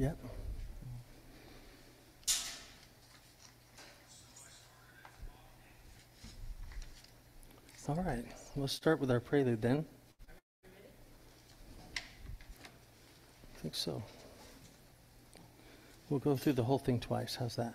Yep. All right, we'll start with our prelude then. I think so. We'll go through the whole thing twice. How's that?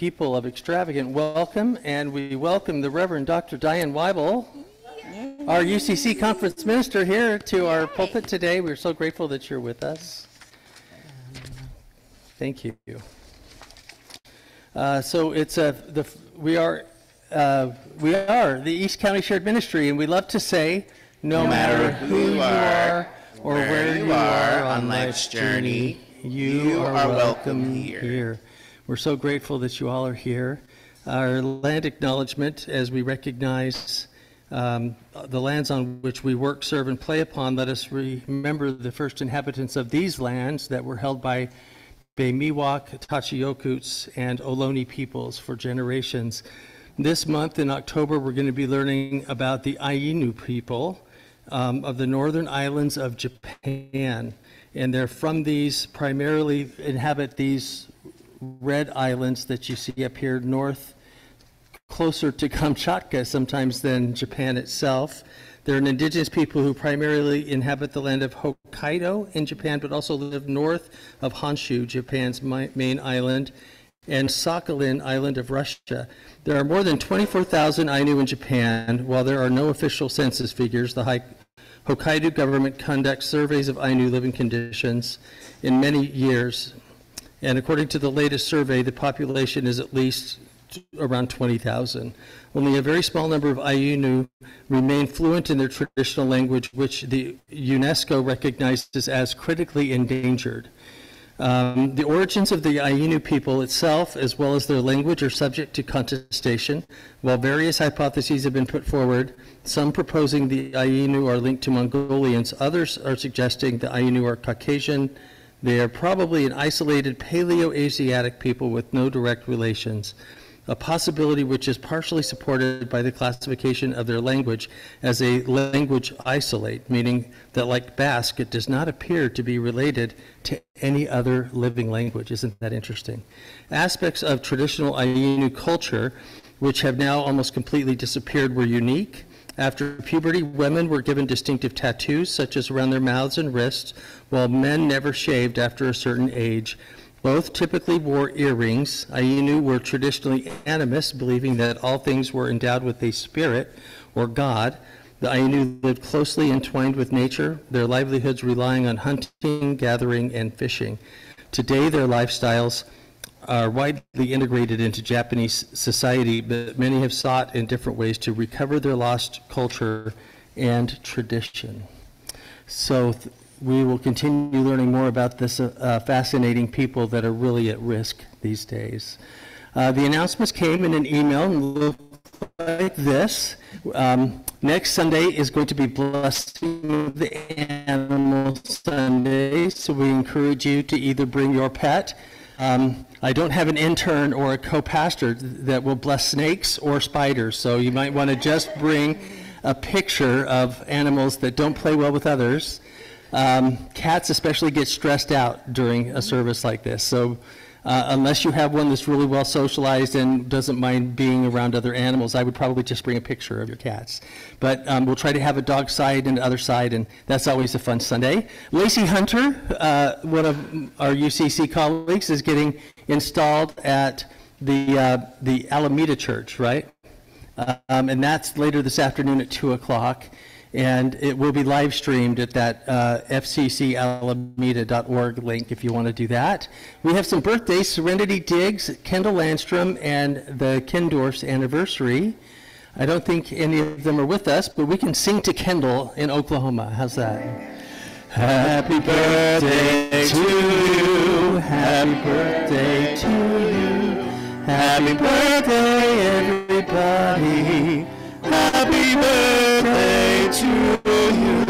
People of extravagant welcome, and we welcome the Reverend Dr. Diane Weible, our UCC conference minister, here to our pulpit today. We're so grateful that you're with us. Thank you. Uh, so it's a the we are uh, we are the East County Shared Ministry, and we love to say, no, matter who you are or where you are on life's journey, you are welcome here. We're so grateful that you all are here. Our land acknowledgement, as we recognize um, the lands on which we work, serve, and play upon, let us remember the first inhabitants of these lands that were held by Miwok, Tachi Yokuts, and Ohlone peoples for generations. This month in October, we're going to be learning about the Ainu people um, of the northern islands of Japan. And they're from these, primarily inhabit these red islands that you see up here north, closer to Kamchatka sometimes than Japan itself. They're an indigenous people who primarily inhabit the land of Hokkaido in Japan, but also live north of Honshu, Japan's main island, and Sakhalin Island of Russia. There are more than 24,000 Ainu in Japan. While there are no official census figures, the Hokkaido government conducts surveys of Ainu living conditions in many years. And according to the latest survey, the population is at least around 20,000. Only a very small number of Ainu remain fluent in their traditional language, which the UNESCO recognizes as critically endangered. Um, the origins of the Ainu people itself, as well as their language, are subject to contestation. While various hypotheses have been put forward, some proposing the Ainu are linked to Mongolians, others are suggesting the Ainu are Caucasian. They are probably an isolated Paleo-Asiatic people with no direct relations, a possibility which is partially supported by the classification of their language as a language isolate, meaning that like Basque, it does not appear to be related to any other living language. Isn't that interesting? Aspects of traditional Ainu culture, which have now almost completely disappeared, were unique. After puberty, women were given distinctive tattoos, such as around their mouths and wrists, while men never shaved after a certain age. Both typically wore earrings. Ainu were traditionally animist, believing that all things were endowed with a spirit or God. The Ainu lived closely entwined with nature, their livelihoods relying on hunting, gathering, and fishing. Today, their lifestyles are widely integrated into Japanese society, but many have sought in different ways to recover their lost culture and tradition. So we will continue learning more about this uh, uh, fascinating people that are really at risk these days. Uh, the announcements came in an email and look like this. Um, next Sunday is going to be Blessing of the Animal Sunday, so we encourage you to either bring your pet. Um, I don't have an intern or a co-pastor that will bless snakes or spiders, so you might want to just bring a picture of animals that don't play well with others. Um, cats especially get stressed out during a service like this. So uh, unless you have one that's really well socialized and doesn't mind being around other animals, I would probably just bring a picture of your cats. But um, we'll try to have a dog side and other side, and that's always a fun Sunday. Lacey Hunter, uh, one of our UCC colleagues, is getting installed at the uh, the Alameda Church, right? Um, and that's later this afternoon at 2 o'clock. And it will be live streamed at that uh, fccalameda.org link if you want to do that. We have some birthdays Serenity Diggs, Kendall Landstrom, and the Kendorf's anniversary. I don't think any of them are with us, but we can sing to Kendall in Oklahoma. How's that? Happy birthday to you. Happy birthday to you. Happy birthday, everybody. Happy birthday to you.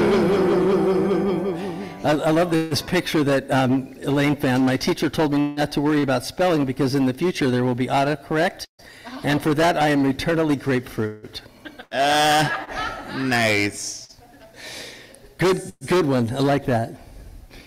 I, I love this picture that um, Elaine found. My teacher told me not to worry about spelling because in the future there will be autocorrect, and for that I am eternally grapefruit. Nice. Good, good one. I like that.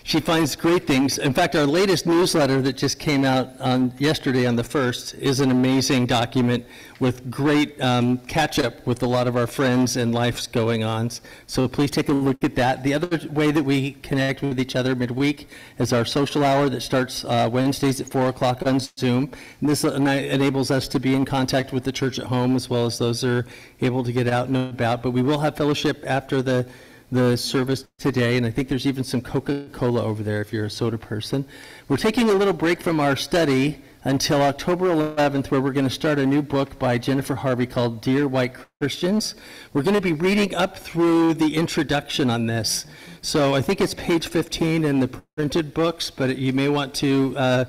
She finds great things. In fact, our latest newsletter that just came out on yesterday on the first is an amazing document with great um, catch up with a lot of our friends and lives going on. So please take a look at that. The other way that we connect with each other midweek is our social hour that starts uh, Wednesdays at four o'clock on Zoom. And this ena- enables us to be in contact with the church at home as well as those that are able to get out and about. But we will have fellowship after the the service today, and I think there's even some Coca-Cola over there if you're a soda person. We're taking a little break from our study until October 11th, where we're going to start a new book by Jennifer Harvey called Dear White Christians. We're going to be reading up through the introduction on this. So I think it's page 15 in the printed books, but you may want to uh,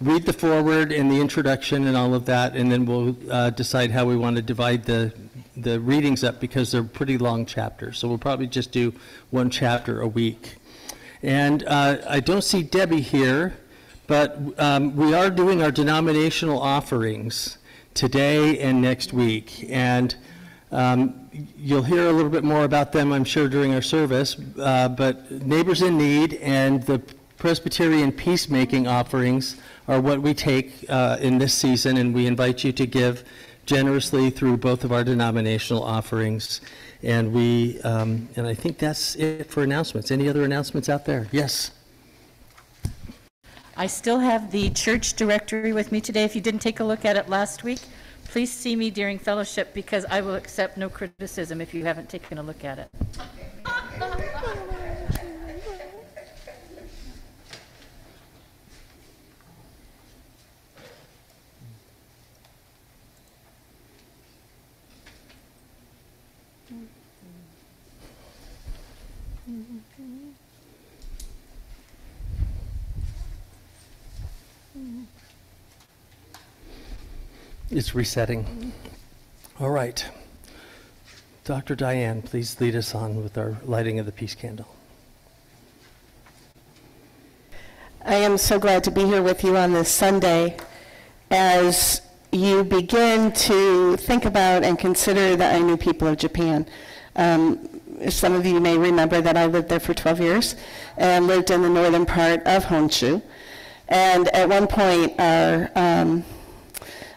read the foreword and the introduction and all of that, and then we'll uh, decide how we want to divide the the readings up because they're pretty long chapters. So we'll probably just do one chapter a week. And uh, I don't see Debbie here, but um, we are doing our denominational offerings today and next week. And um, you'll hear a little bit more about them, I'm sure, during our service. Uh, but Neighbors in Need and the Presbyterian peacemaking offerings are what we take uh, in this season, and we invite you to give generously through both of our denominational offerings. And we, um, and I think that's it for announcements. Any other announcements out there? Yes. I still have the church directory with me today. If you didn't take a look at it last week, please see me during fellowship because I will accept no criticism if you haven't taken a look at it. It's resetting. All right. Dr. Diane, please lead us on with our lighting of the peace candle. I am so glad to be here with you on this Sunday as you begin to think about and consider the Ainu people of Japan. Um, some of you may remember that I lived there for 12 years and lived in the northern part of Honshu. And at one point, our, um,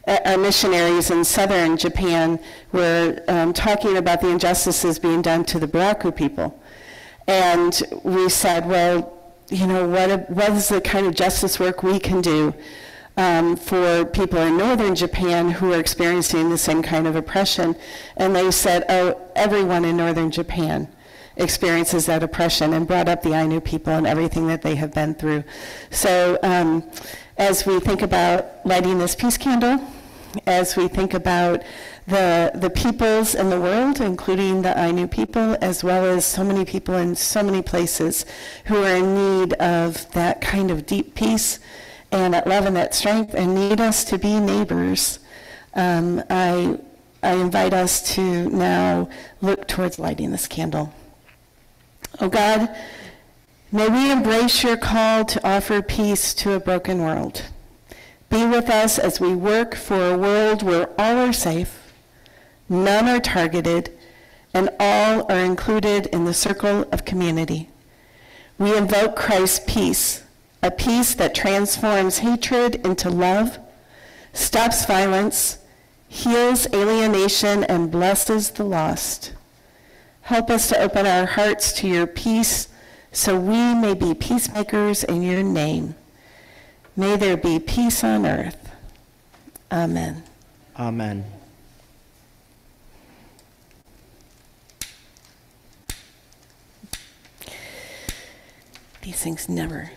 our missionaries in southern Japan were um, talking about the injustices being done to the Buraku people. And we said, well, you know, what, what is the kind of justice work we can do um, for people in northern Japan who are experiencing the same kind of oppression? And they said, oh, everyone in northern Japan experiences that oppression and brought up the Ainu people and everything that they have been through. So um, as we think about lighting this peace candle, as we think about the, the peoples in the world, including the Ainu people, as well as so many people in so many places who are in need of that kind of deep peace and that love and that strength and need us to be neighbors. Um, I, I invite us to now look towards lighting this candle. Oh God, may we embrace your call to offer peace to a broken world. Be with us as we work for a world where all are safe, none are targeted, and all are included in the circle of community. We invoke Christ's peace, a peace that transforms hatred into love, stops violence, heals alienation, and blesses the lost. Help us to open our hearts to your peace so we may be peacemakers in your name. May there be peace on earth. Amen. Amen. These things never.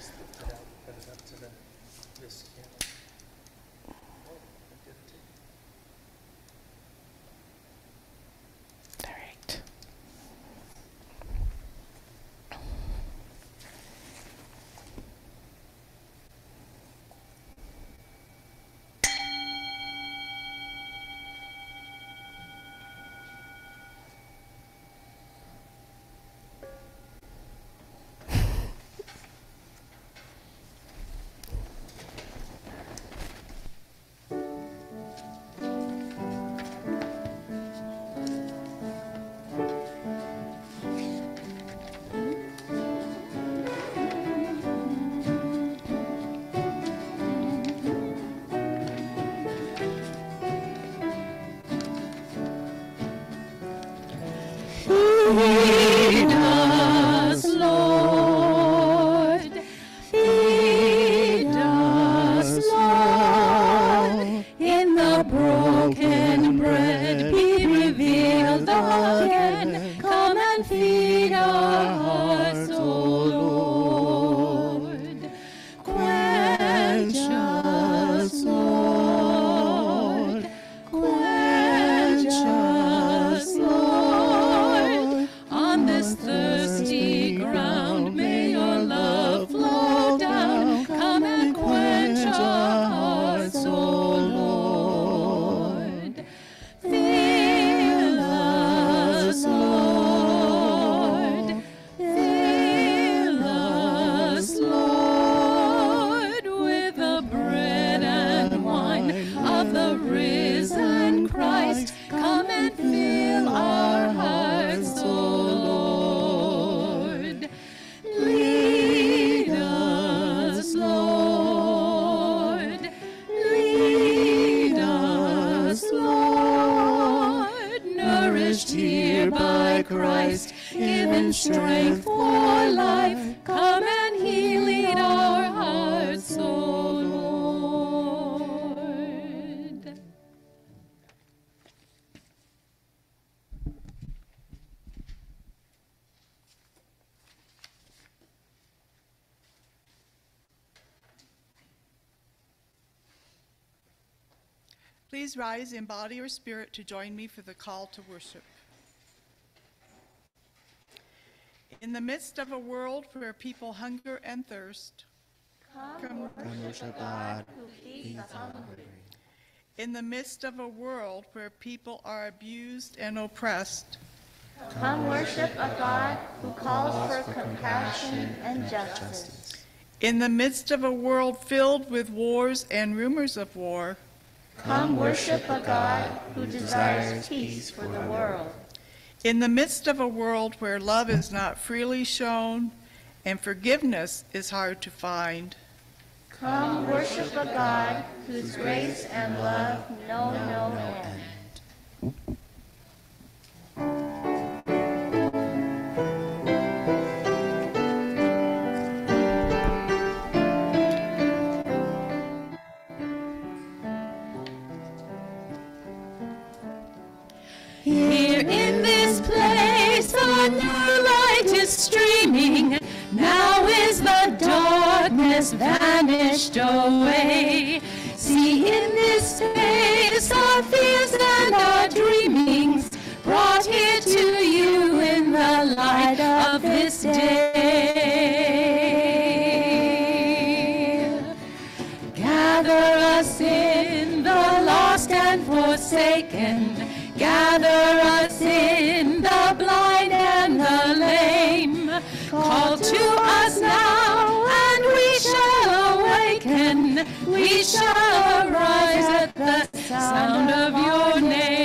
Please rise in body or spirit to join me for the call to worship. In the midst of a world where people hunger and thirst, come worship God. who feeds the hungry. in the midst of a world where people are abused and oppressed, Come worship a God who calls for compassion and justice. in the midst of a world filled with wars and rumors of war, Come worship a God who desires peace for the world. in the midst of a world where love is not freely shown and forgiveness is hard to find, Come worship a God whose grace and love know no end. Darkness vanished away. See, in this space our fears and our dreamings brought here to you in the light of this day. Gather us in the lost and forsaken. Gather us We shall arise at the sound of your name.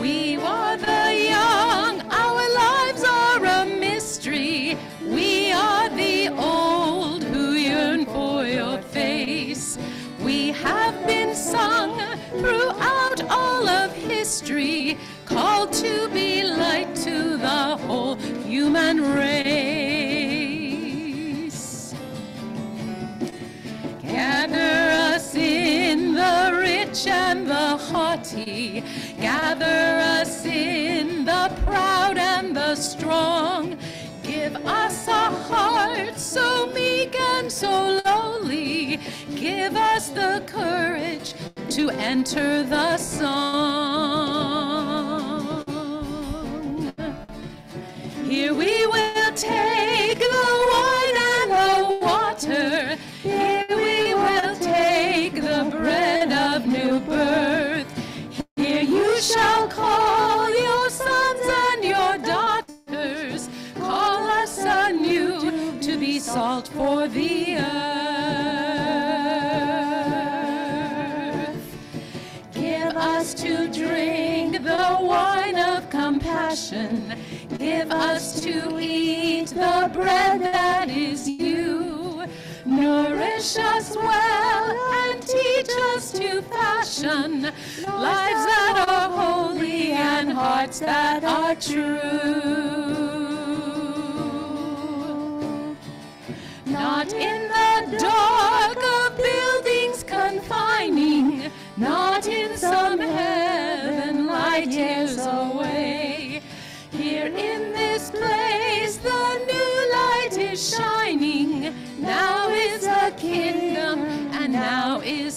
We are the young, our lives are a mystery. We are the old who yearn for your face. We have been sung throughout all of history, called to be light to the whole human race. Rich and the haughty. Gather us in the proud and the strong. Give us a heart so meek and so lowly. Give us the courage to enter the song. Here we will take the Give us to eat the bread that is you. Nourish us well and teach us to fashion lives that are holy and hearts that are true. Not in the dark of buildings confining, not in some heaven light years away.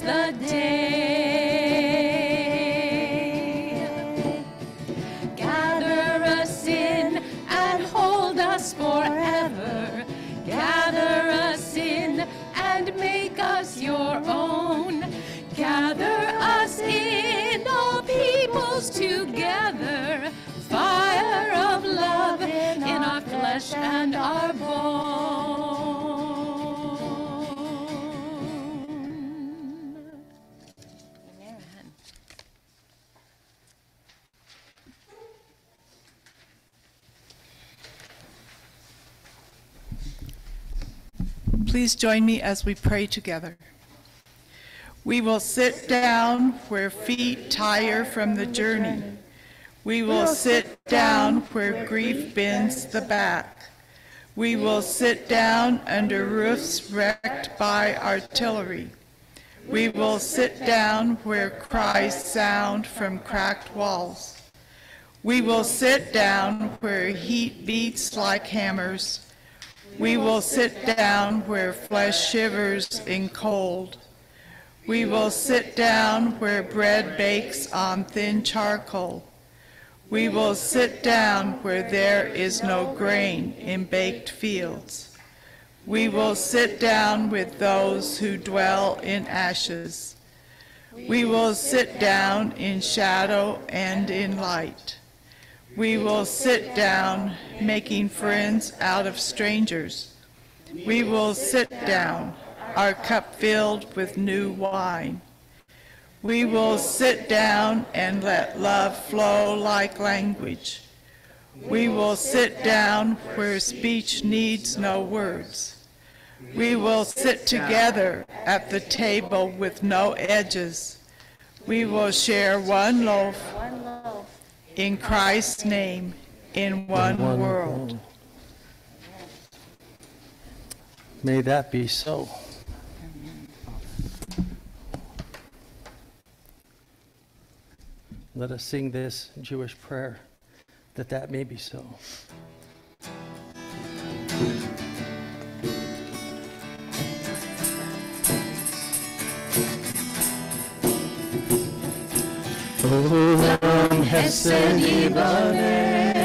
The day. Gather us in and hold us forever. Gather us in and make us your own. Gather us in, all peoples together. Fire of love in our flesh and our bone. Please join me as we pray together. We will sit down where feet tire from the journey. We will sit down where grief bends the back. We will sit down under roofs wrecked by artillery. We will sit down where cries sound from cracked walls. We will sit down where heat beats like hammers. We will sit down where flesh shivers in cold. We will sit down where bread bakes on thin charcoal. We will sit down where there is no grain in baked fields. We will sit down with those who dwell in ashes. We will sit down in shadow and in light. We will sit down making friends out of strangers. We will sit down, our cup filled with new wine. We will sit down and let love flow like language. We will sit down where speech needs no words. We will sit together at the table with no edges. We will share one loaf. In Christ's name in one world. May that be so. Let us sing this Jewish prayer that that may be so. Olam Chesed Yibbaneh.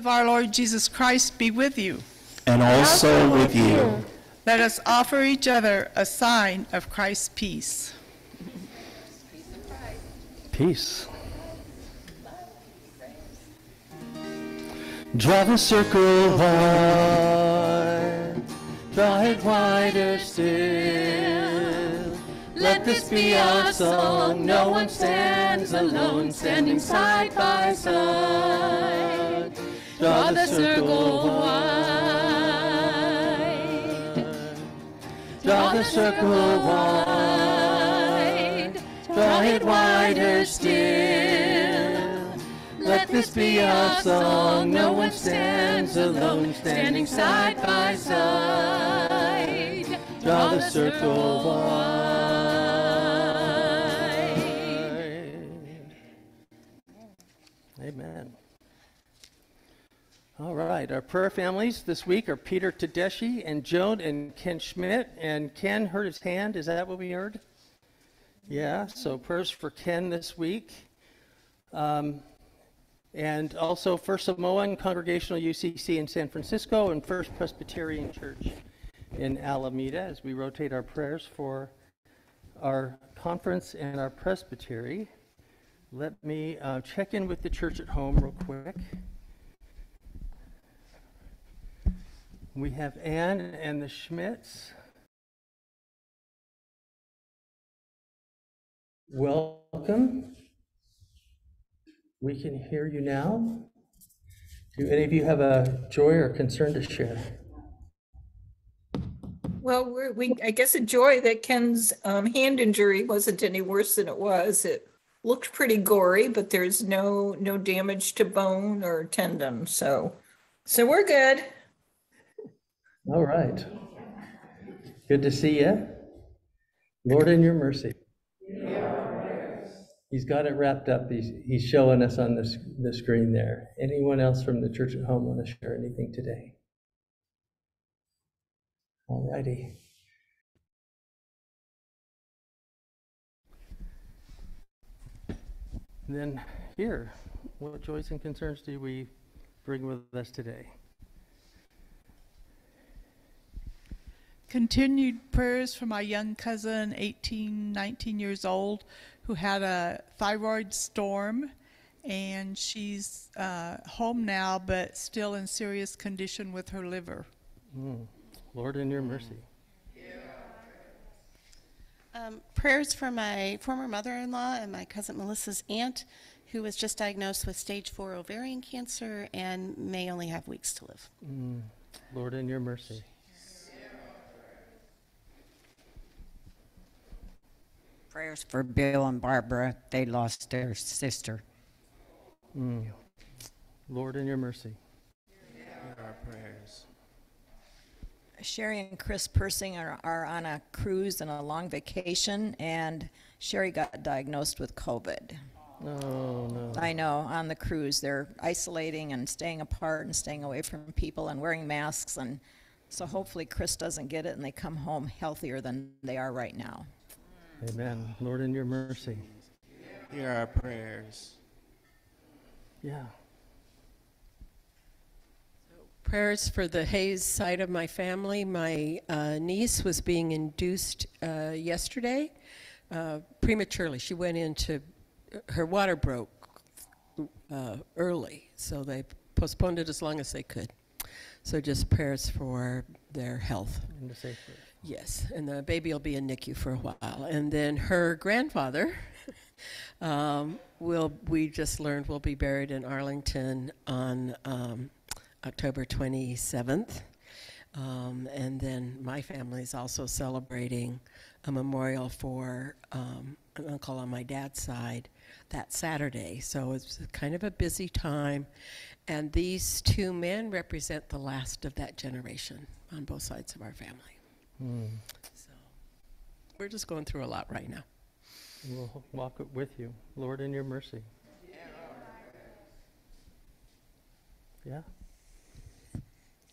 Of our Lord Jesus Christ be with you. and also with you. Let us offer each other a sign of Christ's peace. Peace. Draw the circle wide, draw it wider still. Let this be our song. No one stands alone, standing side by side. Draw the circle wide. Draw the circle wide. Draw it wider still. Let this be our song. No one stands alone, standing side by side. Draw the circle wide. All right, our prayer families this week are Peter Tedeschi and Joan and Ken Schmidt. And Ken hurt his hand. Is that what we heard? Yeah, so prayers for Ken this week. Um, and also First Samoan Congregational UCC in San Francisco and First Presbyterian Church in Alameda as we rotate our prayers for our conference and our presbytery. Let me uh, check in with the church at home real quick. We have Ann and the Schmidts. Welcome. We can hear you now. Do any of you have a joy or concern to share? Well, we, I guess a joy that Ken's um, hand injury wasn't any worse than it was. It looked pretty gory, but there's no, no damage to bone or tendon, so, so we're good. All right. Good to see you. Lord, in your mercy. He's got it wrapped up. He's, he's showing us on the, s- the screen there. Anyone else from the church at home want to share anything today? All righty. Then here, what joys and concerns do we bring with us today? Continued prayers for my young cousin, 18, 19 years old, who had a thyroid storm. And she's uh, home now, but still in serious condition with her liver. Mm. Lord, in your mercy. Um, prayers for my former mother-in-law and my cousin Melissa's aunt, who was just diagnosed with stage four ovarian cancer and may only have weeks to live. Lord, in your mercy. Prayers for Bill and Barbara. They lost their sister. Mm. Lord, in your mercy. Our prayers. Sherry and Chris Persing are, are on a cruise and a long vacation, and Sherry got diagnosed with COVID. Oh, no. I know, on the cruise, they're isolating and staying apart and staying away from people and wearing masks, and so hopefully Chris doesn't get it and they come home healthier than they are right now. Amen. Lord, in your mercy. Hear our prayers. Yeah. Prayers for the Hayes side of my family. My uh, niece was being induced uh, yesterday uh, prematurely. She went into, her water broke uh, early, so they postponed it as long as they could. So just prayers for their health. and the safe place. Yes, and the baby will be in NICU for a while. And then her grandfather um, will, we just learned, will be buried in Arlington on um, October 27th. Um, and then my family is also celebrating a memorial for um, an uncle on my dad's side that Saturday. So it's kind of a busy time. And these two men represent the last of that generation on both sides of our family. So we're just going through a lot right now. We'll walk it with you. Lord, in your mercy. Yeah.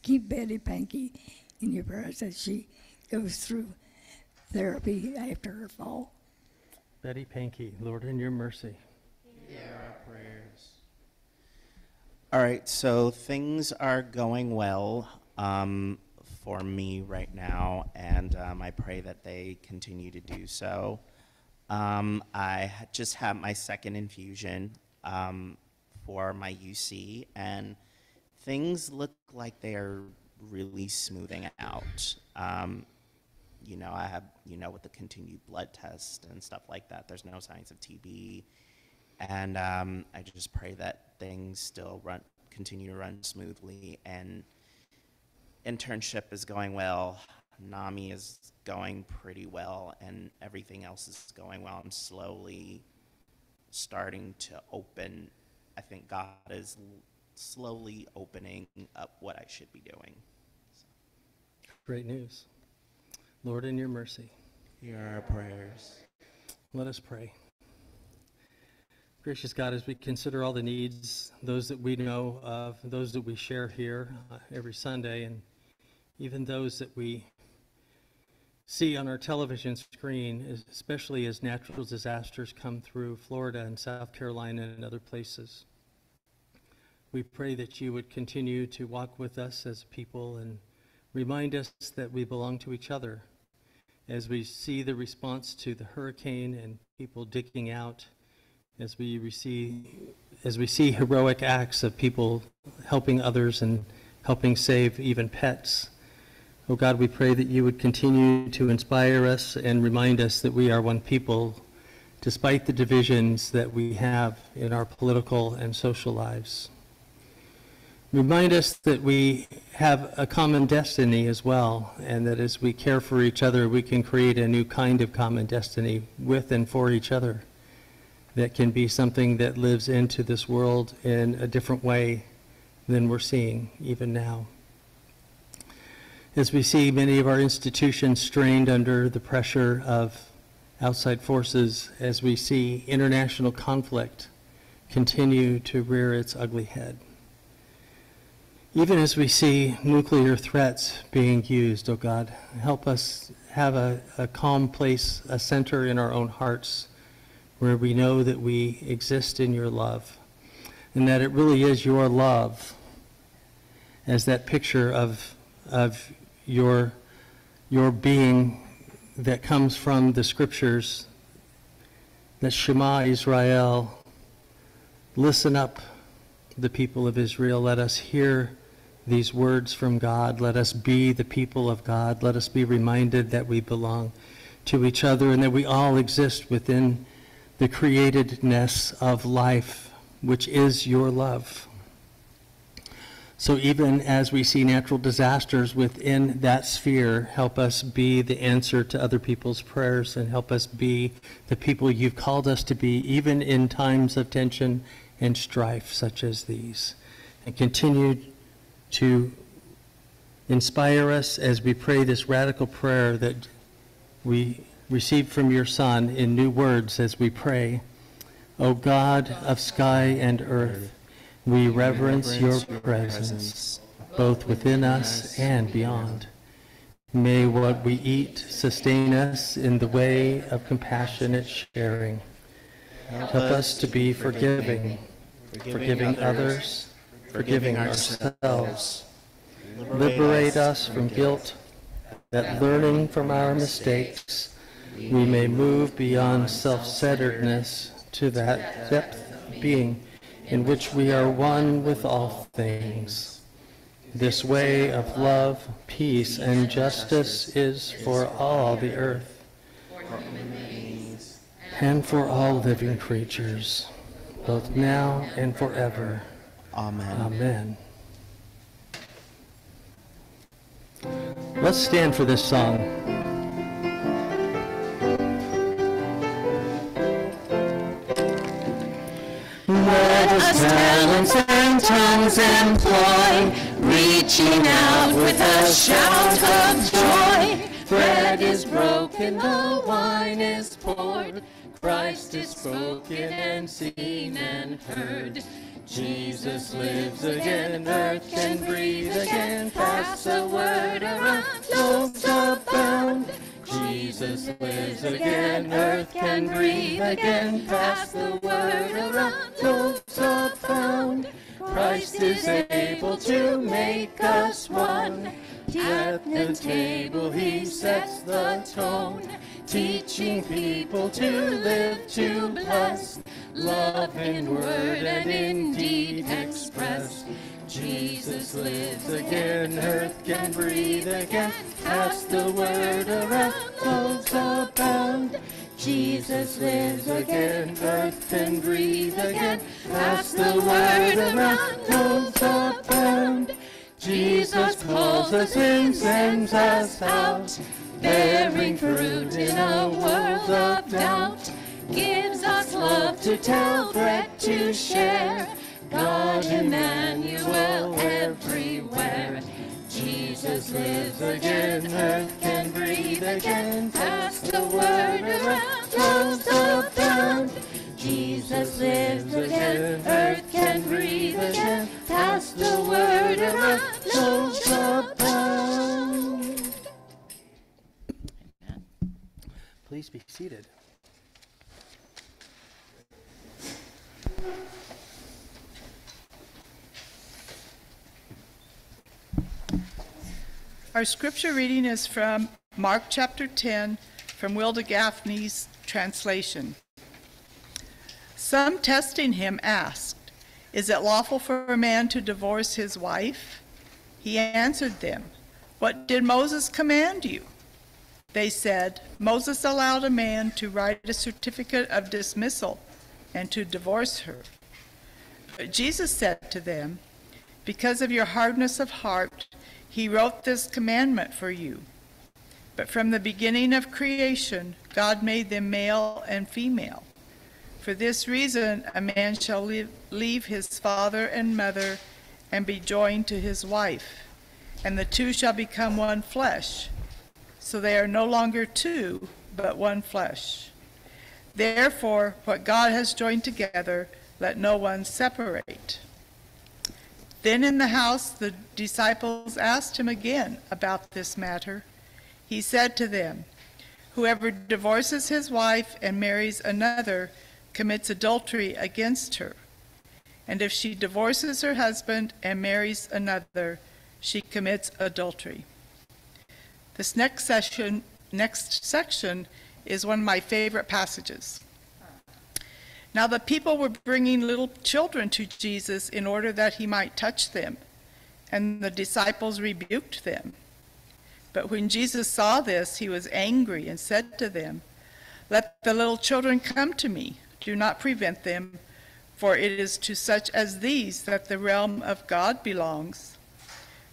Keep Betty Pankey in your prayers as she goes through therapy after her fall. Betty Pankey, Lord, in your mercy. Hear our prayers. All right, so things are going well um, for me right now, and um, I pray that they continue to do so. Um, I just had my second infusion um, for my UC, and things look like they are really smoothing out. Um, you know, I have, you know, with the continued blood test and stuff like that, there's no signs of TB. And um, I just pray that things still run, continue to run smoothly. And internship is going well. NAMI is going pretty well, and everything else is going well. I'm slowly starting to open. I think God is slowly opening up what I should be doing. Great news. Lord, in your mercy. Hear our prayers. Let us pray. Gracious God, as we consider all the needs, those that we know of, those that we share here uh, every Sunday, and even those that we see on our television screen, especially as natural disasters come through Florida and South Carolina and other places. We pray that you would continue to walk with us as people and remind us that we belong to each other as we see the response to the hurricane and people digging out, as we receive, as we see heroic acts of people helping others and helping save even pets. Oh God, we pray that you would continue to inspire us and remind us that we are one people, despite the divisions that we have in our political and social lives. Remind us that we have a common destiny as well, and that as we care for each other, we can create a new kind of common destiny with and for each other that can be something that lives into this world in a different way than we're seeing even now. As we see many of our institutions strained under the pressure of outside forces, as we see international conflict continue to rear its ugly head. Even as we see nuclear threats being used, oh God, help us have a, a calm place, a center in our own hearts where we know that we exist in your love and that it really is your love as that picture of, of your, your being that comes from the scriptures that Shema Israel, listen up, the people of Israel. Let us hear these words from God. Let us be the people of God. Let us be reminded that we belong to each other and that we all exist within the createdness of life which is your love. So even as we see natural disasters within that sphere, help us be the answer to other people's prayers and help us be the people you've called us to be, even in times of tension and strife such as these. And continue to inspire us as we pray this radical prayer that we received from your Son in new words as we pray. O God of sky and earth, we reverence your presence, both within us and beyond. May what we eat sustain us in the way of compassionate sharing. Help us to be forgiving, forgiving others, forgiving ourselves. Liberate us from guilt, that learning from our mistakes, we may move beyond self-centeredness to that depth of being in which we are one with all things. This way of love, peace, and justice is for all the earth and for all living creatures, both now and forever. Amen. Amen. Let's stand for this song. Us talents and tongues employ, reaching out with a shout of joy. Bread is broken, the wine is poured, Christ is spoken and seen and heard. Jesus lives again, earth can breathe again, pass the word around, loaves abound. Jesus lives again, earth can breathe again, pass the word around, loaves abound. Christ is able to make us one. At the table he sets the tone, teaching people to live to bless, love in word and in deed express. Jesus lives again, earth can breathe again, pass the word around, loaves abound. Jesus lives again, earth can breathe again, pass the word around, loaves abound. Jesus calls us in, sends us out, bearing fruit in a world of doubt. Gives us love to tell, bread to share, God Emmanuel everywhere. Jesus lives again, earth can breathe again, pass the word around, loaves abound. Jesus lives again, earth can breathe again, pass the word around, close loaves abound. Please be seated. Our scripture reading is from Mark chapter 10 from Wilda Gafney's translation. Some testing him asked, Is it lawful for a man to divorce his wife? He answered them, What did Moses command you? They said, Moses allowed a man to write a certificate of dismissal and to divorce her. But Jesus said to them, Because of your hardness of heart, he wrote this commandment for you. But from the beginning of creation, God made them male and female. For this reason, a man shall leave, his father and mother and be joined to his wife, and the two shall become one flesh. So they are no longer two, but one flesh. Therefore, what God has joined together, let no one separate. Then in the house the disciples asked him again about this matter. He said to them, Whoever divorces his wife and marries another commits adultery against her. And if she divorces her husband and marries another, she commits adultery. This next session, next section is one of my favorite passages. Now the people were bringing little children to Jesus in order that he might touch them, and the disciples rebuked them. But when Jesus saw this, he was angry and said to them, Let the little children come to me. Do not prevent them, For it is to such as these that the realm of God belongs.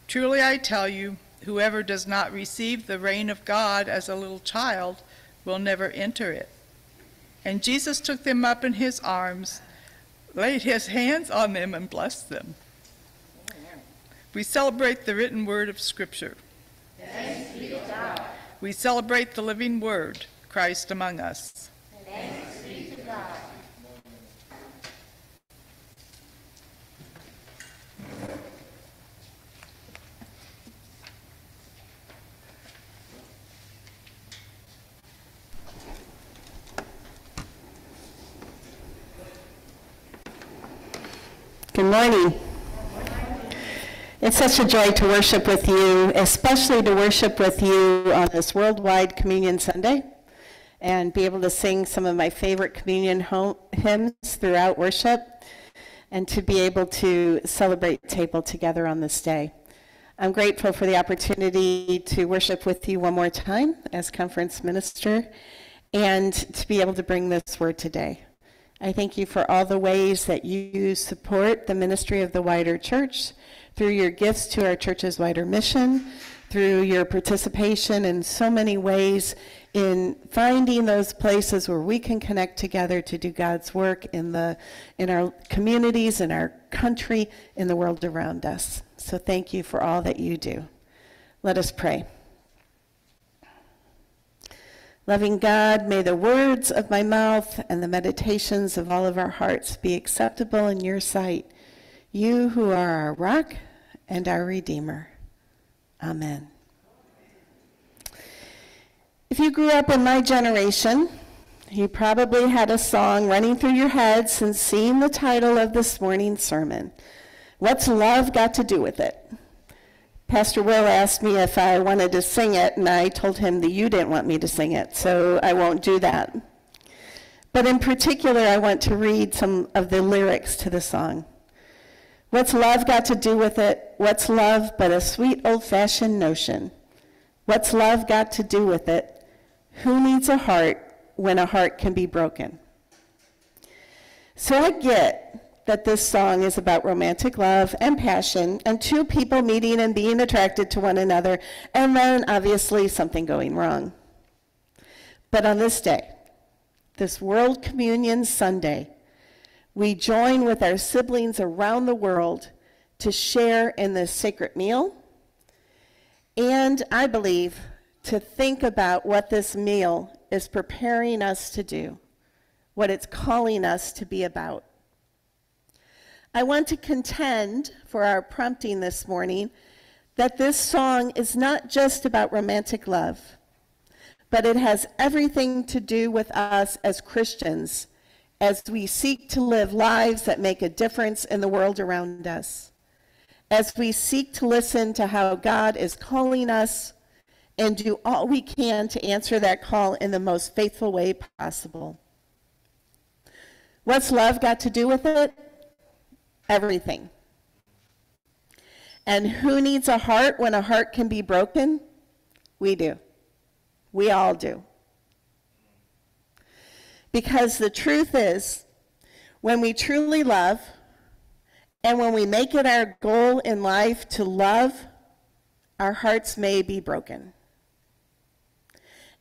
Truly I tell you, whoever does not receive the reign of God as a little child will never enter it. And Jesus took them up in his arms, laid his hands on them, and blessed them. We celebrate the written word of Scripture. We celebrate the living word, Christ among us. Good morning. It's such a joy to worship with you, especially to worship with you on this Worldwide Communion Sunday and be able to sing some of my favorite communion hymns throughout worship and to be able to celebrate table together on this day. I'm grateful for the opportunity to worship with you one more time as conference minister and to be able to bring this word today. I thank you for all the ways that you support the ministry of the wider church through your gifts to our church's wider mission, through your participation in so many ways in finding those places where we can connect together to do God's work in the in our communities, in our country, in the world around us. So thank you for all that you do. Let us pray. Loving God, may the words of my mouth and the meditations of all of our hearts be acceptable in your sight, you who are our rock and our Redeemer. Amen. If you grew up in my generation, you probably had a song running through your head since seeing the title of this morning's sermon. What's love got to do with it? Pastor Will asked me if I wanted to sing it, and I told him that you didn't want me to sing it, so I won't do that. But in particular, I want to read some of the lyrics to the song. What's love got to do with it? What's love but a sweet old fashioned notion? What's love got to do with it? Who needs a heart when a heart can be broken? So I get that this song is about romantic love and passion and two people meeting and being attracted to one another, and then obviously something going wrong. But on this day, this World Communion Sunday, we join with our siblings around the world to share in this sacred meal, and I believe to think about what this meal is preparing us to do, what it's calling us to be about. I want to contend for our prompting this morning that this song is not just about romantic love, but it has everything to do with us as Christians as we seek to live lives that make a difference in the world around us, as we seek to listen to how God is calling us and do all we can to answer that call in the most faithful way possible. What's love got to do with it? Everything. And who needs a heart when a heart can be broken? We do. We all do. Because the truth is, when we truly love, and when we make it our goal in life to love, our hearts may be broken.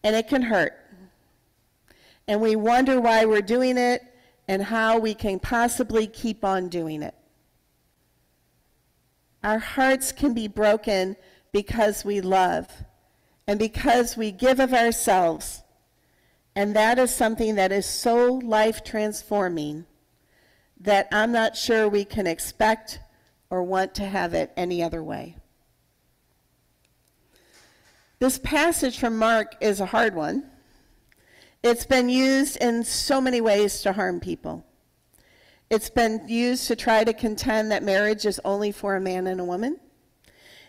And it can hurt. And we wonder why we're doing it and how we can possibly keep on doing it. Our hearts can be broken because we love and because we give of ourselves. And that is something that is so life transforming that I'm not sure we can expect or want to have it any other way. This passage from Mark is a hard one it's been used in so many ways to harm people. It's been used to try to contend that marriage is only for a man and a woman.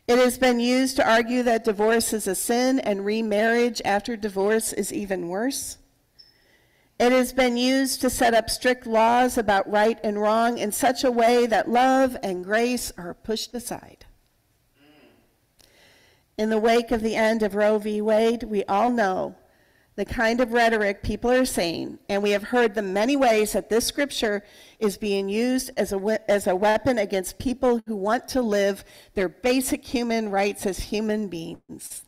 It has been used to argue that divorce is a sin and remarriage after divorce is even worse. It has been used to set up strict laws about right and wrong in such a way that love and grace are pushed aside. In the wake of the end of Roe v. Wade, we all know the kind of rhetoric people are saying, and we have heard the many ways that this scripture is being used as a, as a weapon against people who want to live their basic human rights as human beings.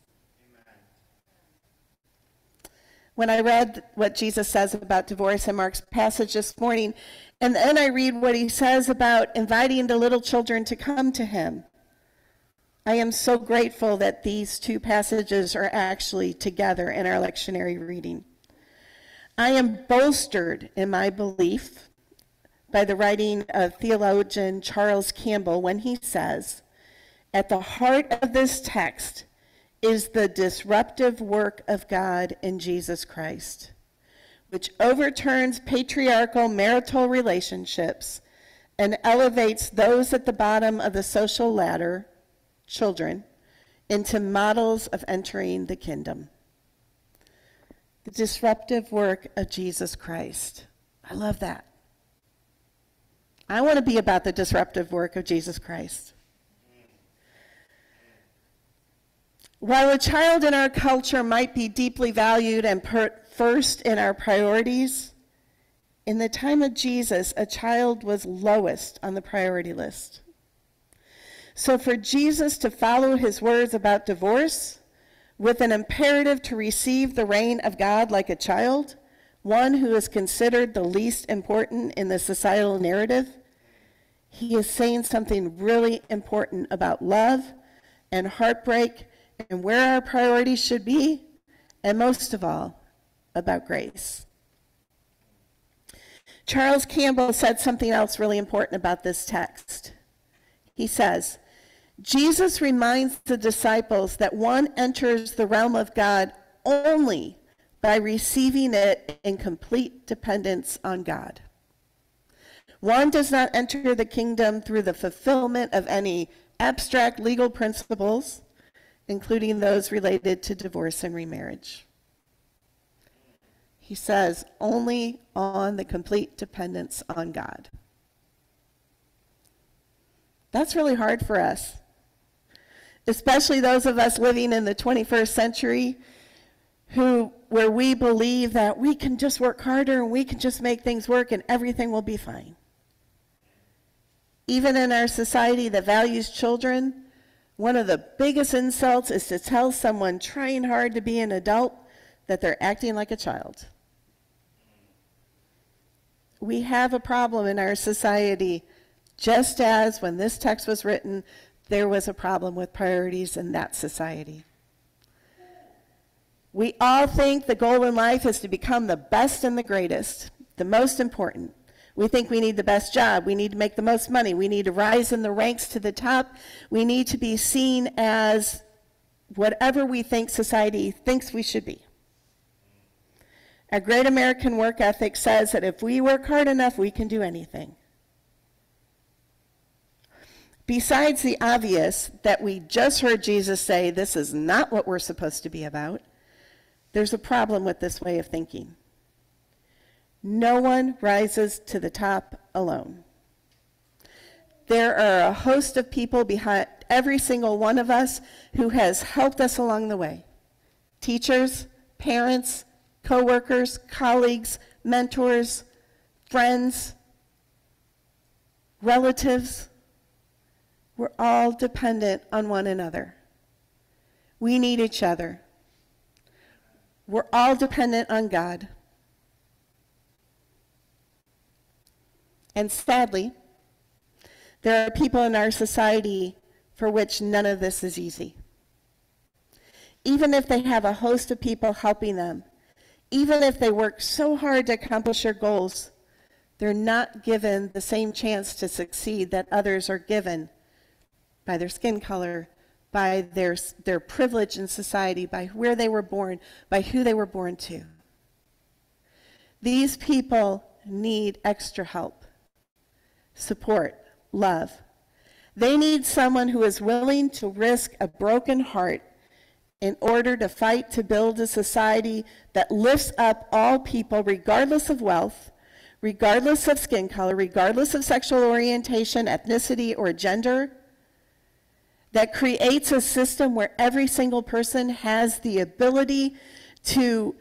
When I read what Jesus says about divorce in Mark's passage this morning, and then I read what he says about inviting the little children to come to him. I am so grateful that these two passages are actually together in our lectionary reading. I am bolstered in my belief by the writing of theologian Charles Campbell when he says, At the heart of this text is the disruptive work of God in Jesus Christ, which overturns patriarchal marital relationships and elevates those at the bottom of the social ladder, children, into models of entering the kingdom. The disruptive work of Jesus Christ. I love that. I want to be about the disruptive work of Jesus Christ. While a child in our culture might be deeply valued and put first in our priorities, in the time of Jesus, a child was lowest on the priority list. So for Jesus to follow his words about divorce with an imperative to receive the reign of God like a child, one who is considered the least important in the societal narrative, he is saying something really important about love and heartbreak and where our priorities should be, and most of all, about grace. Charles Campbell said something else really important about this text. He says, Jesus reminds the disciples that one enters the realm of God only by receiving it in complete dependence on God. One does not enter the kingdom through the fulfillment of any abstract legal principles, including those related to divorce and remarriage. He says, only on the complete dependence on God. That's really hard for us, especially those of us living in the 21st century who where we believe that we can just work harder and we can just make things work and everything will be fine. Even in our society that values children, one of the biggest insults is to tell someone trying hard to be an adult that they're acting like a child. We have a problem in our society, just as when this text was written, there was a problem with priorities in that society. We all think the goal in life is to become the best and the greatest, the most important. We think we need the best job. We need to make the most money. We need to rise in the ranks to the top. We need to be seen as whatever we think society thinks we should be. A great American work ethic says that if we work hard enough, we can do anything. Besides the obvious that we just heard Jesus say, this is not what we're supposed to be about, there's a problem with this way of thinking. No one rises to the top alone. There are a host of people behind every single one of us who has helped us along the way. Teachers, parents, coworkers, colleagues, mentors, friends, relatives. We're all dependent on one another. We need each other. We're all dependent on God. And sadly, there are people in our society for which none of this is easy. Even if they have a host of people helping them, even if they work so hard to accomplish their goals, they're not given the same chance to succeed that others are given by their skin color, by their, their privilege in society, by where they were born, by who they were born to. These people need extra help, support, love. They need someone who is willing to risk a broken heart in order to fight to build a society that lifts up all people, regardless of wealth, regardless of skin color, regardless of sexual orientation, ethnicity, or gender, that creates a system where every single person has the ability to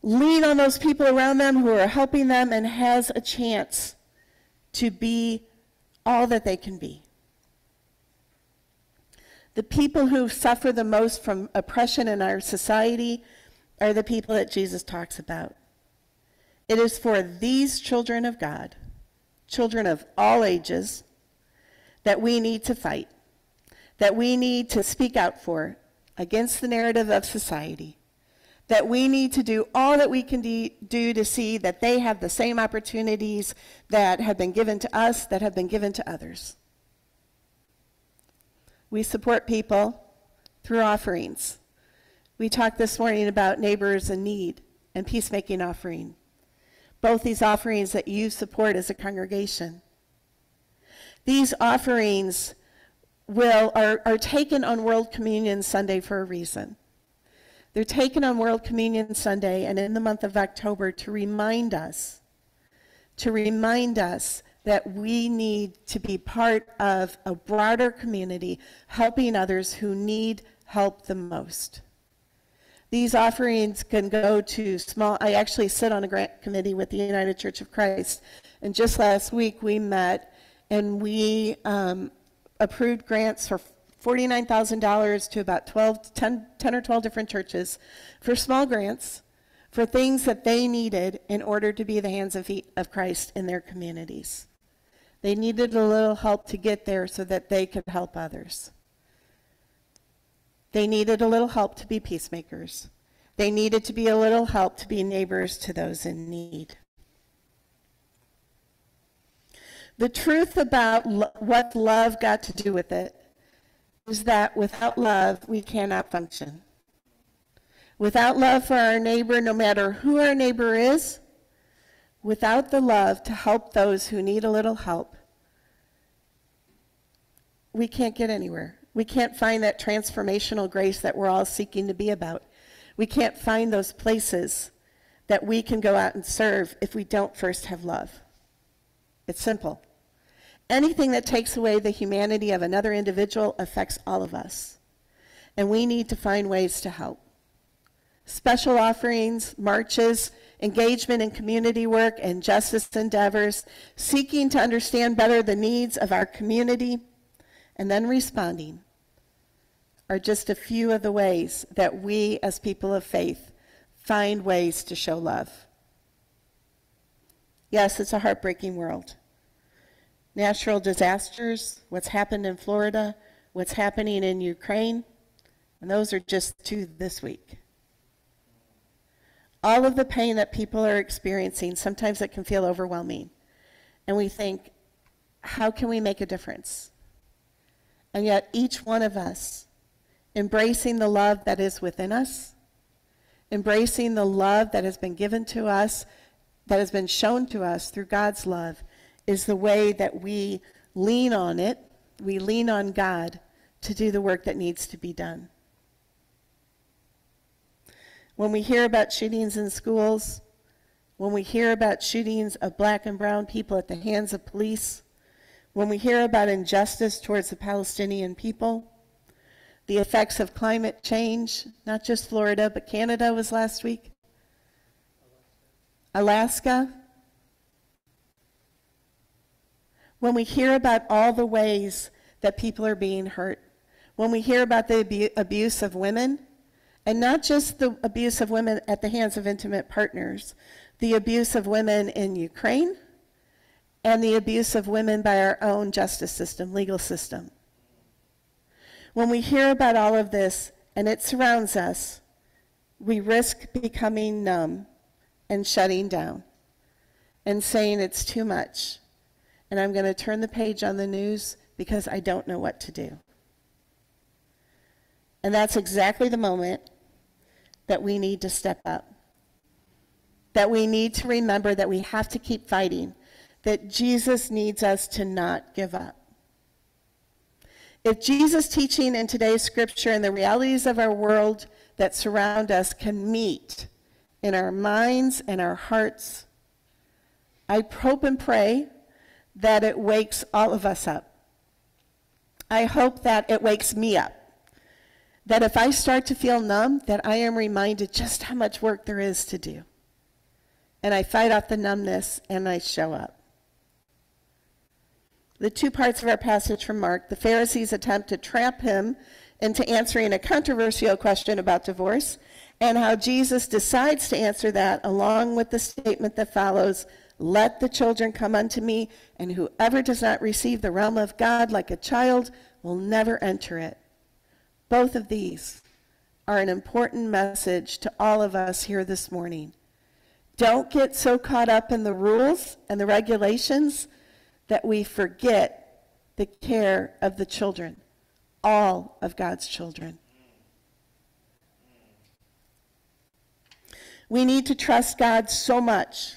lean on those people around them who are helping them and has a chance to be all that they can be. The people who suffer the most from oppression in our society are the people that Jesus talks about. It is for these children of God, children of all ages, that we need to fight, that we need to speak out for against the narrative of society, that we need to do all that we can de- do to see that they have the same opportunities that have been given to us, that have been given to others. We support people through offerings. We talked this morning about neighbors in need and peacemaking offering. Both these offerings that you support as a congregation. These offerings will, are, are taken on World Communion Sunday for a reason. They're taken on World Communion Sunday and in the month of October to remind us, to remind us that we need to be part of a broader community helping others who need help the most. These offerings can go to small, I actually sit on a grant committee with the United Church of Christ, and just last week we met and we um, approved grants for $49,000 to about 12, 10, 10 or 12 different churches for small grants for things that they needed in order to be the hands and feet of Christ in their communities. They needed a little help to get there so that they could help others. They needed a little help to be peacemakers. They needed to be a little help to be neighbors to those in need. The truth about lo- what love got to do with it is that without love, we cannot function. Without love for our neighbor, no matter who our neighbor is, without the love to help those who need a little help, we can't get anywhere. We can't find that transformational grace that we're all seeking to be about. We can't find those places that we can go out and serve if we don't first have love. It's simple. Anything that takes away the humanity of another individual affects all of us. And we need to find ways to help. Special offerings, marches, engagement in community work and justice endeavors, seeking to understand better the needs of our community, and then responding are just a few of the ways that we, as people of faith, find ways to show love. Yes, it's a heartbreaking world. Natural disasters, what's happened in Florida, what's happening in Ukraine, and those are just two this week. All of the pain that people are experiencing, sometimes it can feel overwhelming. And we think, how can we make a difference? And yet, each one of us, embracing the love that is within us, embracing the love that has been given to us, that has been shown to us through God's love, is the way that we lean on it, we lean on God to do the work that needs to be done. When we hear about shootings in schools, when we hear about shootings of black and brown people at the hands of police, when we hear about injustice towards the Palestinian people, the effects of climate change, not just Florida, but Canada was last week, Alaska, when we hear about all the ways that people are being hurt, when we hear about the abu- abuse of women, and not just the abuse of women at the hands of intimate partners, the abuse of women in Ukraine, and the abuse of women by our own justice system, legal system. When we hear about all of this and it surrounds us, we risk becoming numb and shutting down and saying it's too much. And I'm going to turn the page on the news because I don't know what to do. And that's exactly the moment that we need to step up. That we need to remember that we have to keep fighting, that Jesus needs us to not give up. If Jesus' teaching in today's scripture and the realities of our world that surround us can meet in our minds and our hearts, I hope and pray that it wakes all of us up. I hope that it wakes me up. That if I start to feel numb, that I am reminded just how much work there is to do. and I fight off the numbness and I show up. The two parts of our passage from Mark the Pharisees attempt to trap him into answering a controversial question about divorce, and how Jesus decides to answer that along with the statement that follows Let the children come unto me, and whoever does not receive the realm of God like a child will never enter it. Both of these are an important message to all of us here this morning. Don't get so caught up in the rules and the regulations that we forget the care of the children, all of God's children. We need to trust God so much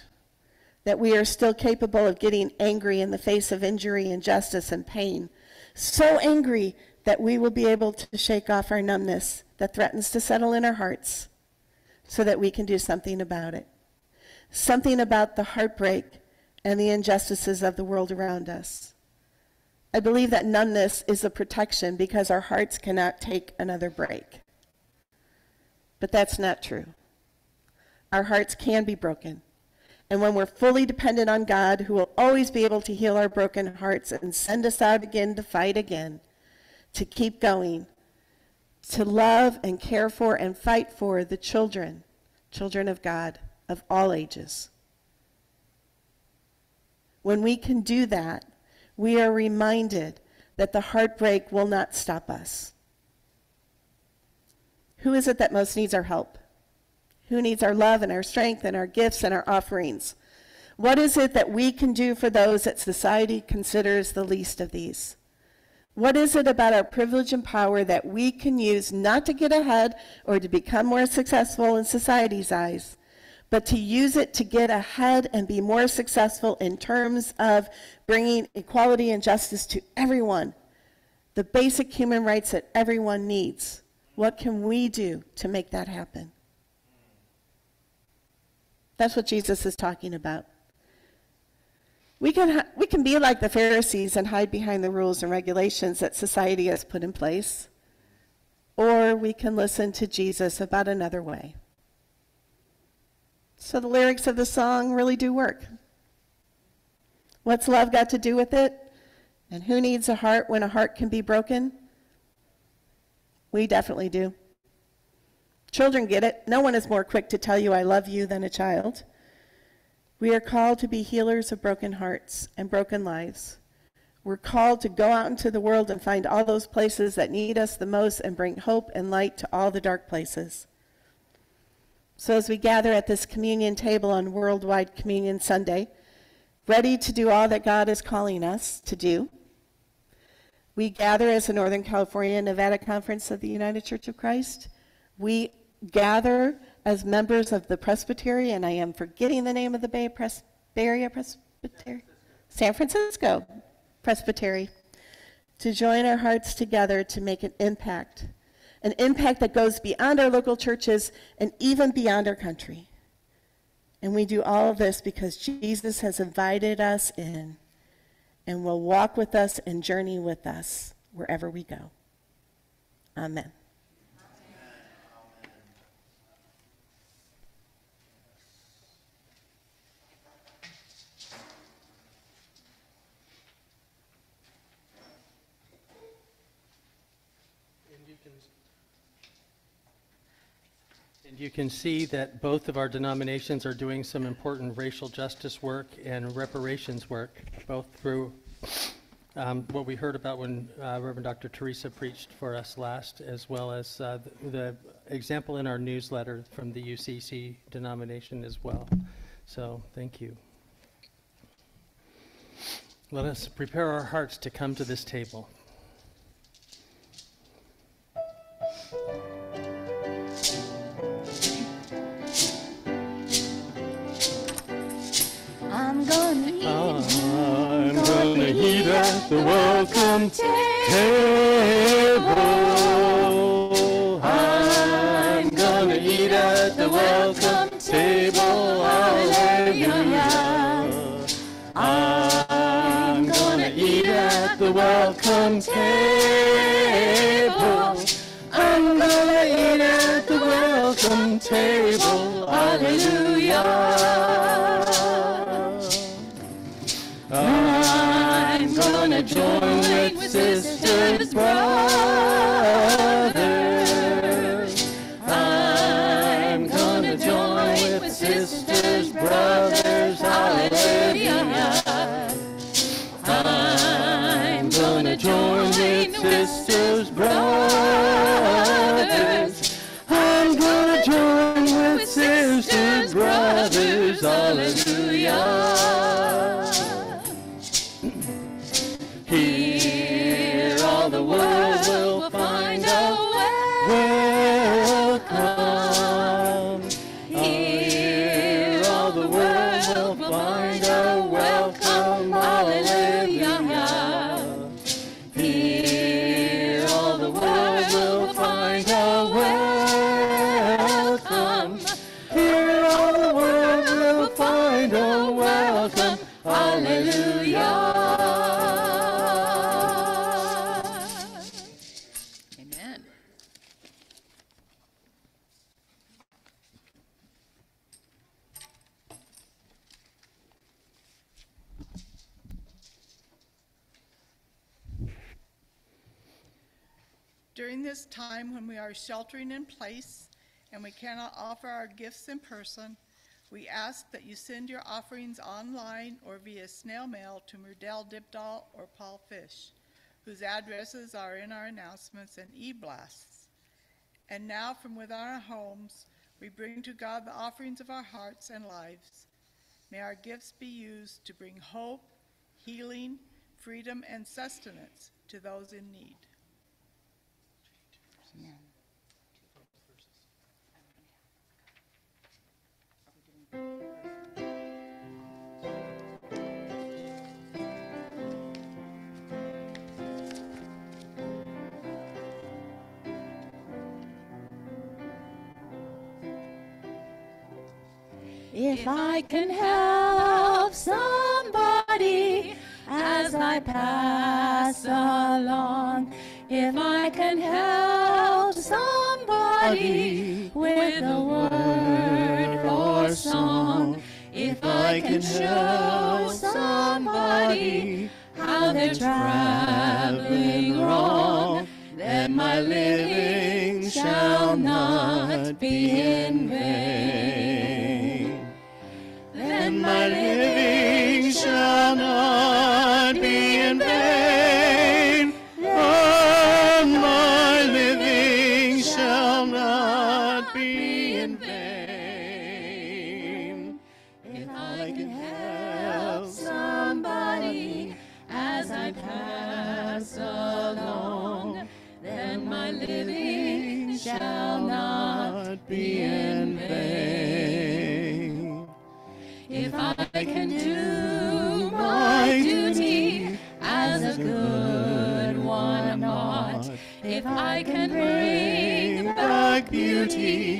that we are still capable of getting angry in the face of injury, injustice, and pain. So angry that we will be able to shake off our numbness that threatens to settle in our hearts so that we can do something about it. Something about the heartbreak and the injustices of the world around us. I believe that numbness is a protection because our hearts cannot take another break. But that's not true. Our hearts can be broken. And when we're fully dependent on God, who will always be able to heal our broken hearts and send us out again to fight again, to keep going, to love and care for and fight for the children, children of God of all ages. When we can do that, we are reminded that the heartbreak will not stop us. Who is it that most needs our help? Who needs our love and our strength and our gifts and our offerings? What is it that we can do for those that society considers the least of these? What is it about our privilege and power that we can use not to get ahead or to become more successful in society's eyes, but to use it to get ahead and be more successful in terms of bringing equality and justice to everyone, the basic human rights that everyone needs? What can we do to make that happen? That's what Jesus is talking about. We can, we can be like the Pharisees and hide behind the rules and regulations that society has put in place, or we can listen to Jesus about another way. So the lyrics of the song really do work. What's love got to do with it? And who needs a heart when a heart can be broken? We definitely do. Children get it. No one is more quick to tell you I love you than a child. We are called to be healers of broken hearts and broken lives. We're called to go out into the world and find all those places that need us the most and bring hope and light to all the dark places. So, as we gather at this communion table on Worldwide Communion Sunday, ready to do all that God is calling us to do, we gather as the Northern California Nevada Conference of the United Church of Christ. We gather as members of the Presbytery, and I am forgetting the name of the Bay Pres- Area Presbytery, San Francisco Presbytery, to join our hearts together to make an impact, an impact that goes beyond our local churches and even beyond our country. And we do all of this because Jesus has invited us in and will walk with us and journey with us wherever we go. Amen. You can see that both of our denominations are doing some important racial justice work and reparations work, both through um, what we heard about when uh, Reverend Dr. Teresa preached for us last, as well as uh, the, the example in our newsletter from the UCC denomination as well. So thank you. Let us prepare our hearts to come to this table. The welcome table. I'm gonna eat at the welcome table. Hallelujah. I'm gonna eat at the welcome table. I'm gonna eat at the welcome table. Hallelujah. Bom. Time when we are sheltering in place and we cannot offer our gifts in person, we ask that you send your offerings online or via snail mail to Murdell Dipdahl or Paul Fish, whose addresses are in our announcements and e-blasts. And now from within our homes, we bring to God the offerings of our hearts and lives. May our gifts be used to bring hope, healing, freedom, and sustenance to those in need. If I can help somebody as I pass along, if I can help somebody with a word or song, if I can show somebody how they're traveling wrong, then my living shall not be in vain. Then my living shall not be in vain. If I can do my duty as a good one not, if I can bring back beauty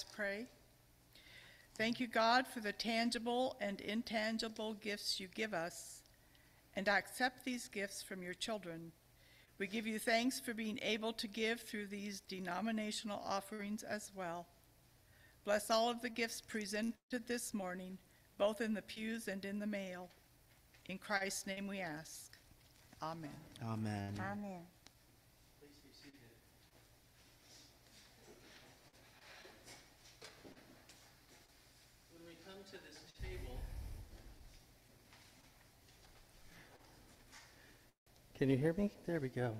Let's pray. Thank you, God, for the tangible and intangible gifts you give us, and I accept these gifts from your children. We give you thanks for being able to give through these denominational offerings as well. Bless all of the gifts presented this morning, both in the pews and in the mail. In Christ's name we ask. Amen. Amen. Amen. When we come to this table. Can you hear me? There we go.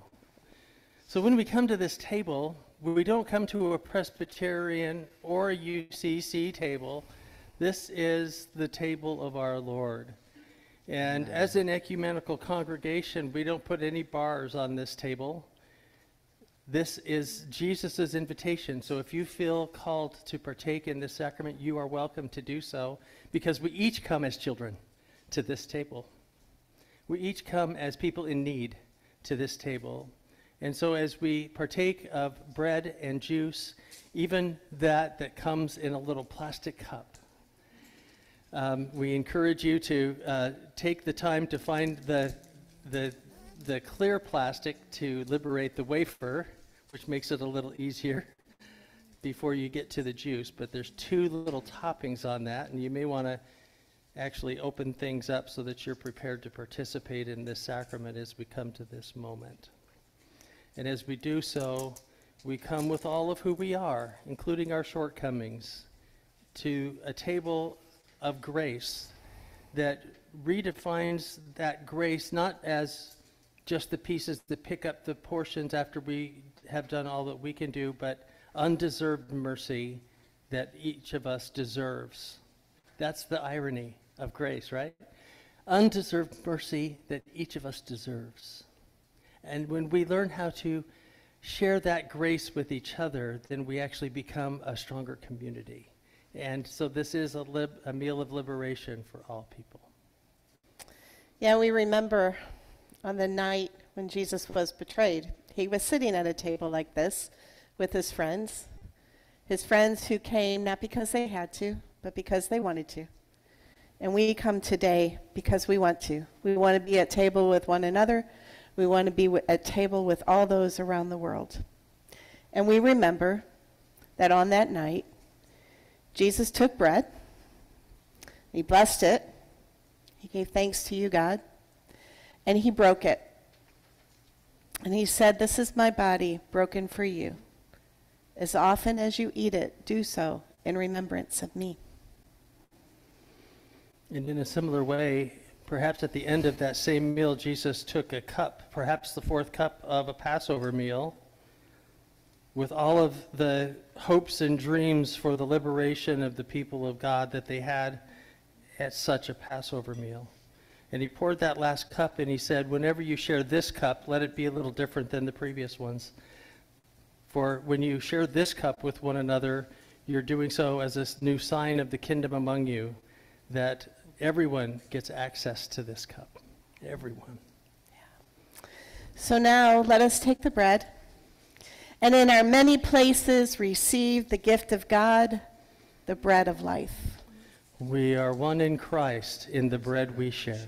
So when we come to this table, we don't come to a Presbyterian or a UCC table. This is the table of our Lord. And as an ecumenical congregation, we don't put any bars on this table. This is Jesus' invitation. So if you feel called to partake in this sacrament, you are welcome to do so because we each come as children to this table. We each come as people in need to this table. And so as we partake of bread and juice, even that that comes in a little plastic cup, um, we encourage you to uh, take the time to find the, the, the clear plastic to liberate the wafer, which makes it a little easier before you get to the juice. But there's two little toppings on that, and you may want to actually open things up so that you're prepared to participate in this sacrament as we come to this moment. And as we do so, we come with all of who we are, including our shortcomings, to a table of grace that redefines that grace not as just the pieces that pick up the portions after we have done all that we can do, but undeserved mercy that each of us deserves. That's the irony of grace, right? Undeserved mercy that each of us deserves. And when we learn how to share that grace with each other, then we actually become a stronger community. And so this is a, lib- a meal of liberation for all people. Yeah, we remember on the night when Jesus was betrayed, he was sitting at a table like this with his friends. His friends who came not because they had to, but because they wanted to. And we come today because we want to. We want to be at table with one another. We want to be at table with all those around the world. And we remember that on that night, Jesus took bread, he blessed it, he gave thanks to you, God, and he broke it. And he said, This is my body broken for you. As often as you eat it, do so in remembrance of me. And in a similar way, perhaps at the end of that same meal, Jesus took a cup, perhaps the fourth cup of a Passover meal, with all of the hopes and dreams for the liberation of the people of God that they had at such a Passover meal. And he poured that last cup and he said, Whenever you share this cup, let it be a little different than the previous ones. For when you share this cup with one another, you're doing so as a new sign of the kingdom among you, that everyone gets access to this cup. Everyone. Yeah. So now let us take the bread and in our many places receive the gift of God, the bread of life. We are one in Christ in the bread we share.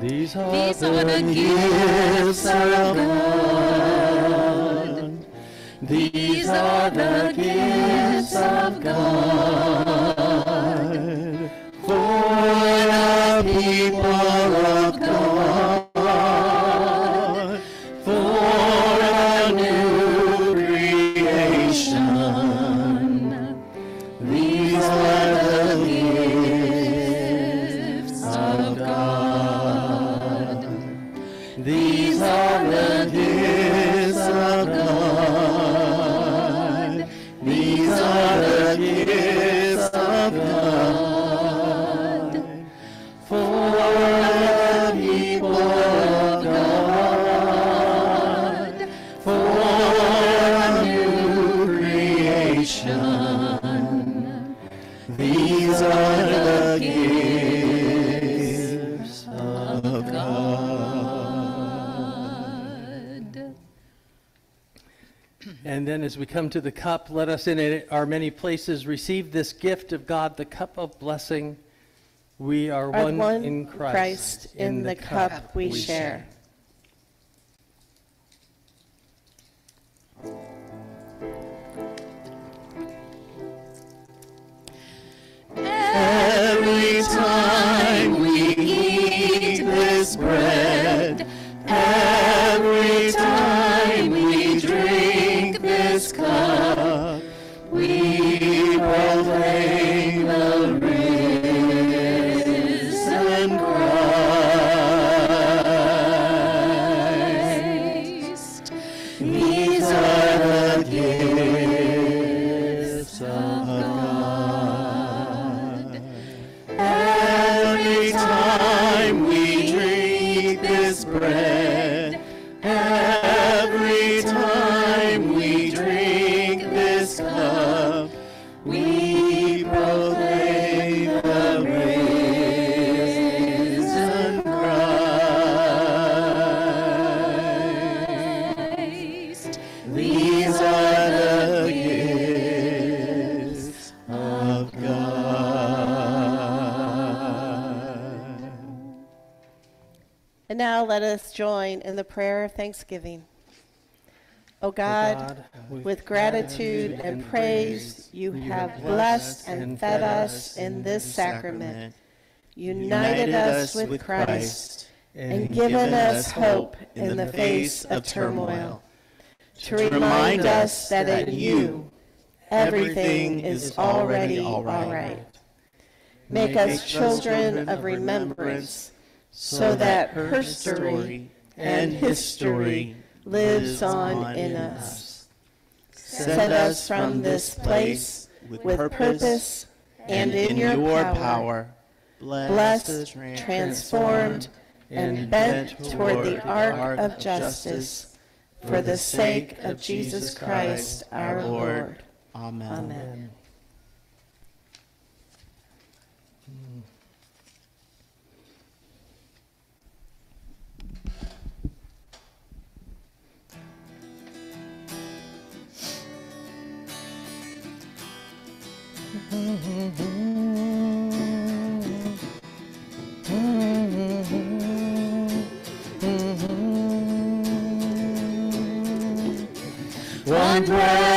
These are, These the, are the gifts gifts of of God. These are the gifts of God. For the people creation. These are the gifts of God. And then as we come to the cup, let us in our many places receive this gift of God, the cup of blessing. We are Are one in Christ. in the cup we share. Every time we eat this bread, every time us join in the prayer of thanksgiving. O God, God, with gratitude and praise, you have blessed and fed us in this sacrament, united us with Christ, and given us hope in the face of turmoil, to remind us that in you everything is already all right. Make us children of remembrance, so that her story and history lives on in us. Send us from this place with purpose and in your power, blessed, transformed, and bent toward the arc of justice, for the sake of Jesus Christ our Lord. Amen. Amen. One bread,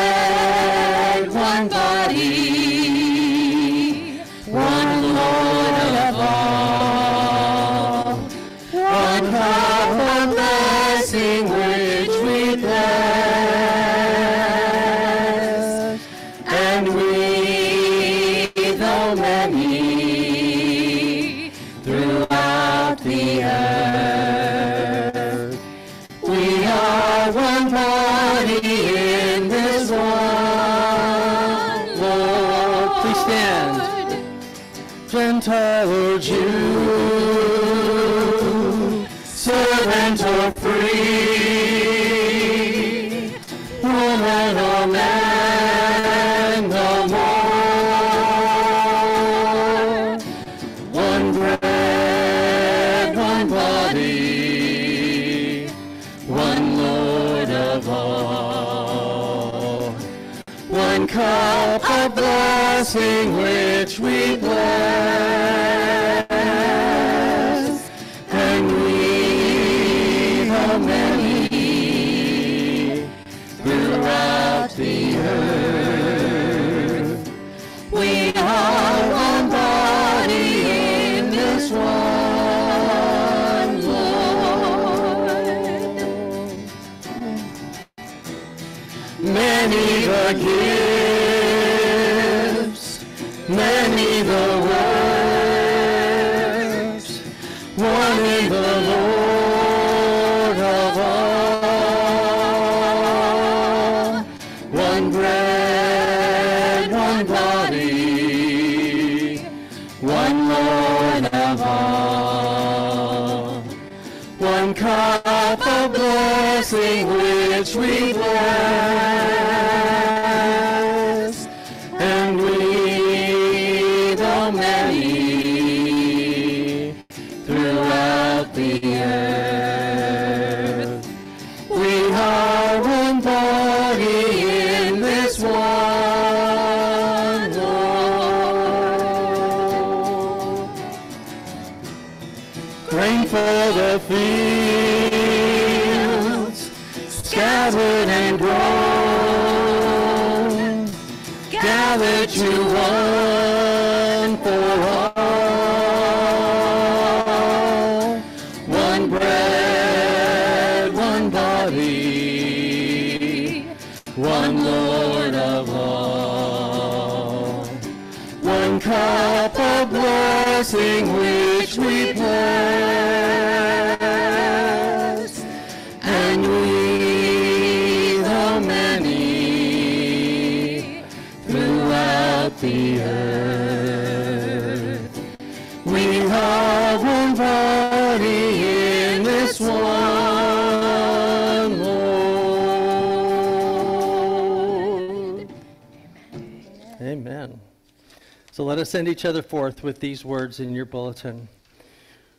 send each other forth with these words in your bulletin.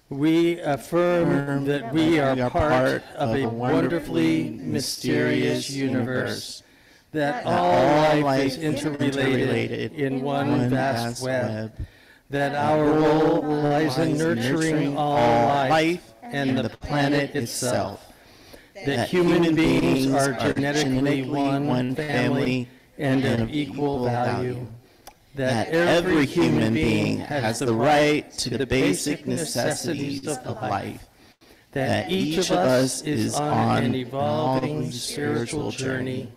We affirm that we are part of a wonderfully mysterious universe, that all life is interrelated in one vast web, that our role lies in nurturing all life and the planet itself, that human beings are genetically one family and of equal value, that every human being has the right to the basic necessities of life, that each of us is on an evolving spiritual journey,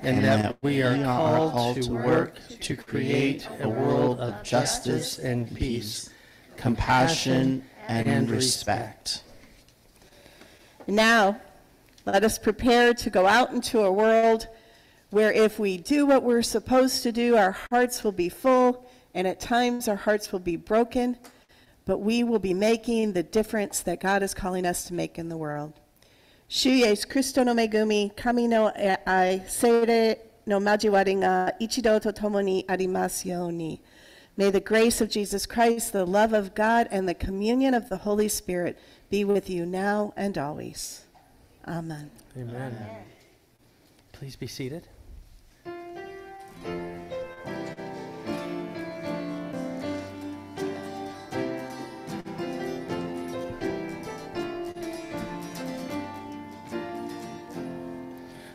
and that we are called to work to create a world of justice and peace, compassion and respect. Now, let us prepare to go out into a world where if we do what we're supposed to do, our hearts will be full, and at times our hearts will be broken, but we will be making the difference that God is calling us to make in the world. Shu Yesu Kristo no megumi, kami no e- ai seire no majiwari ga ichido to tomo ni arimasu you ni. May the grace of Jesus Christ, the love of God, and the communion of the Holy Spirit be with you now and always. Amen. Amen. Please be seated.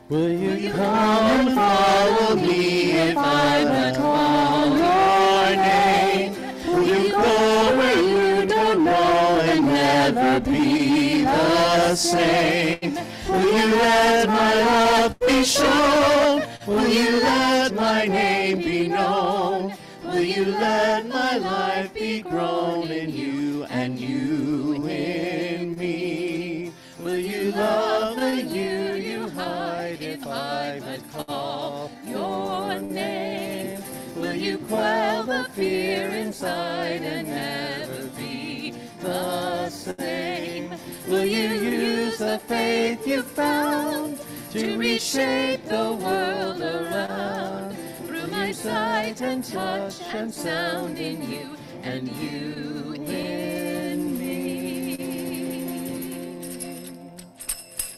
Will you come and follow me if I but call your name? Will you go where you don't know and never be the same? Will you let my love be shown? Will you let my name be known? Will you let my life be grown in you and you in me? Will you love the you you hide if I but call your name? Will you quell the fear inside and never be the same? Will you use the faith you found to reshape the world around? Through my sight and touch and sound in you and you in me.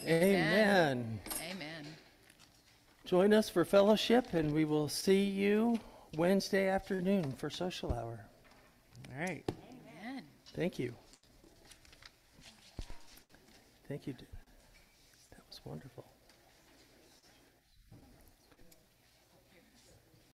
Amen. Amen. Join us for fellowship, and we will see you Wednesday afternoon for social hour. All right. Amen. Thank you. Thank you. That was wonderful.